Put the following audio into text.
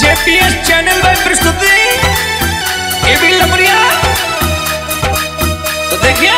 JPS channel में प्रस्तुति AB लमरिया तो देखिए